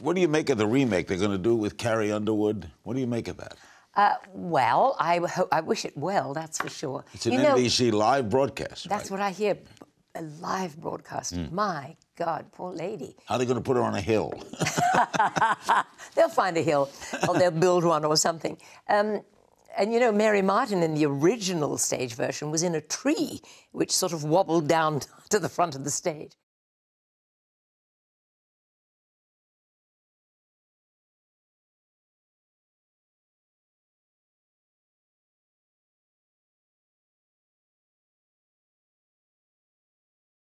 What do you make of the remake they're going to do with Carrie Underwood? What do you make of that? Uh, well, I, I wish it well, that's for sure. It's an you know, NBC live broadcast. That's right? what I hear. A live broadcast. Mm. My God, poor lady. How are they going to put her on a hill? They'll find a hill, or they'll build one or something. Um, and you know, Mary Martin in the original stage version was in a tree, which sort of wobbled down to the front of the stage.